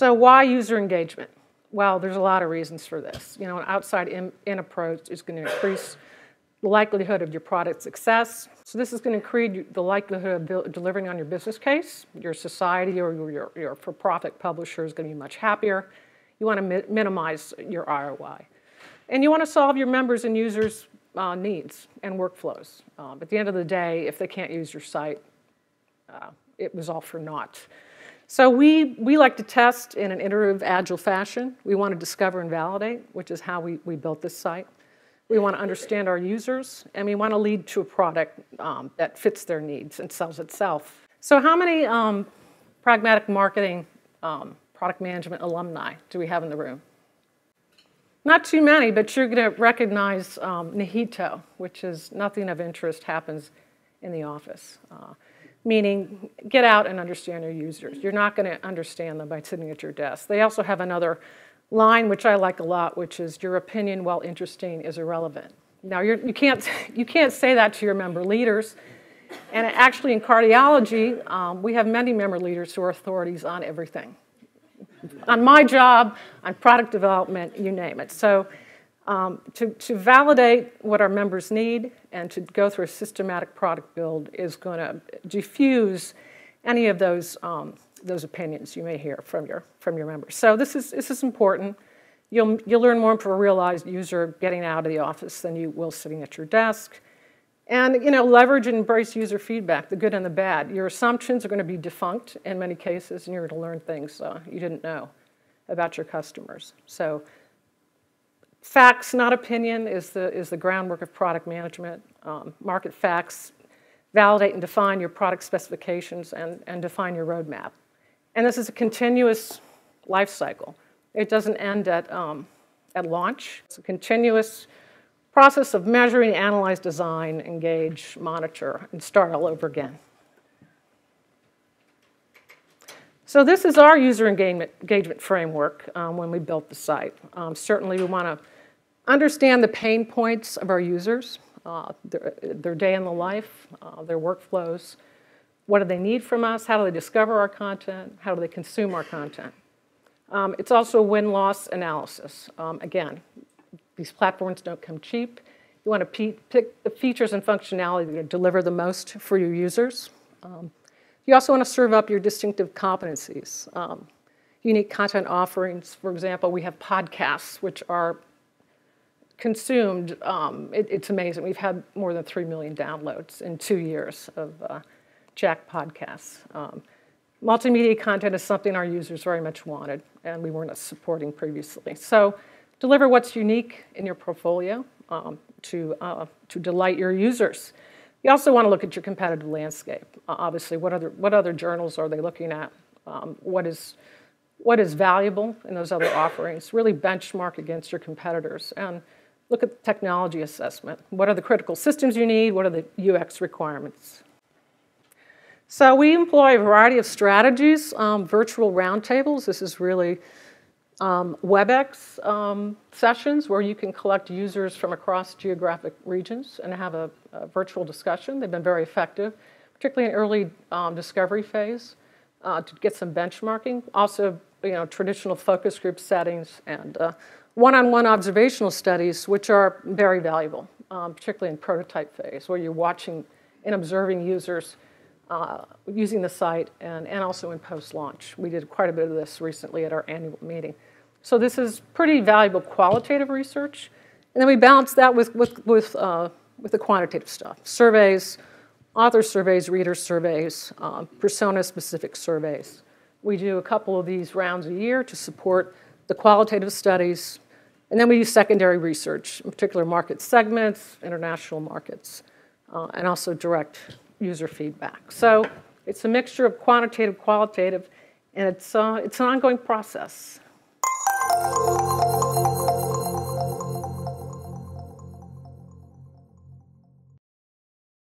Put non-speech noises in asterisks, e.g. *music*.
So why user engagement? Well, there's a lot of reasons for this. You know, an outside in, in approach is going to increase the likelihood of your product success. So this is going to increase the likelihood of delivering on your business case. Your society or your, your for-profit publisher is going to be much happier. You want to mi minimize your ROI. And you want to solve your members' and users' uh, needs and workflows. Um, at the end of the day, if they can't use your site, uh, it was all for naught. So we, we like to test in an iterative, agile fashion. We want to discover and validate, which is how we, we built this site. We want to understand our users, and we want to lead to a product um, that fits their needs and sells itself. So how many um, pragmatic marketing, um, product management alumni do we have in the room? Not too many, but you're going to recognize um, NIHITO, which is nothing of interest happens in the office. Uh, meaning get out and understand your users. You're not going to understand them by sitting at your desk. They also have another line which I like a lot, which is your opinion, while interesting, is irrelevant. Now you can't *laughs* you can't say that to your member leaders, and actually in cardiology um, we have many member leaders who are authorities on everything, on my job, on product development, you name it. So um, to, to validate what our members need and to go through a systematic product build is going to diffuse any of those, um, those opinions you may hear from your, from your members. So this is, this is important. You'll, you'll learn more from a realized user getting out of the office than you will sitting at your desk. And you know, leverage and embrace user feedback, the good and the bad. Your assumptions are going to be defunct in many cases, and you're going to learn things uh, you didn't know about your customers. So Facts, not opinion, is the, is the groundwork of product management. Um, market facts, validate and define your product specifications and, and define your roadmap. And this is a continuous life cycle. It doesn't end at, um, at launch. It's a continuous process of measuring, analyze, design, engage, monitor, and start all over again. So this is our user engagement, engagement framework um, when we built the site. Um, certainly we want to understand the pain points of our users, uh, their, their, day in the life, uh, their workflows. What do they need from us? How do they discover our content? How do they consume our content? Um, it's also win-loss analysis. Um, again, these platforms don't come cheap. You want to pick the features and functionality that deliver the most for your users. Um, you also want to serve up your distinctive competencies. Um, unique content offerings, for example, we have podcasts, which are consumed, um, it, it's amazing. We've had more than 3 million downloads in two years of uh, JACC podcasts. Um, multimedia content is something our users very much wanted, and we weren't supporting previously. So deliver what's unique in your portfolio um, to, uh, to delight your users. You also want to look at your competitive landscape. Obviously, what other, what other journals are they looking at? Um, what, is, what is valuable in those other offerings? Really benchmark against your competitors and look at the technology assessment. What are the critical systems you need? What are the UX requirements? So we employ a variety of strategies, um, virtual roundtables. This is really um, WebEx um, sessions where you can collect users from across geographic regions and have a, a virtual discussion. They've been very effective, particularly in early um, discovery phase uh, to get some benchmarking. Also, you know, traditional focus group settings and uh, one-on-one observational studies, which are very valuable, um, particularly in prototype phase, where you're watching and observing users uh, using the site and, and also in post-launch. We did quite a bit of this recently at our annual meeting. So this is pretty valuable qualitative research. And then we balance that with, with, with, uh, with the quantitative stuff. Surveys, author surveys, reader surveys, uh, persona-specific surveys. We do a couple of these rounds a year to support the qualitative studies. And then we use secondary research, in particular market segments, international markets, uh, and also direct user feedback. So it's a mixture of quantitative, qualitative, and it's, uh, it's an ongoing process. Thank you.